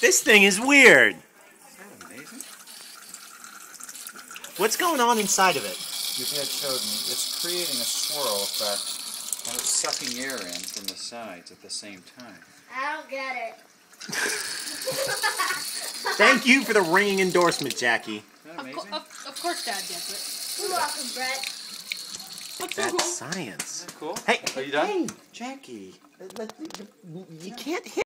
This thing is weird. Isn't that amazing? What's going on inside of it? Your dad showed me. It's creating a swirl effect, and it's sucking air in from the sides at the same time. I don't get it. Thank you for the ringing endorsement, Jackie. Isn't that Of, co- of, of course Dad gets You're welcome, Brett. That's science. Isn't that cool? Hey, Are you done? Hey, Jackie. let- You can't hit.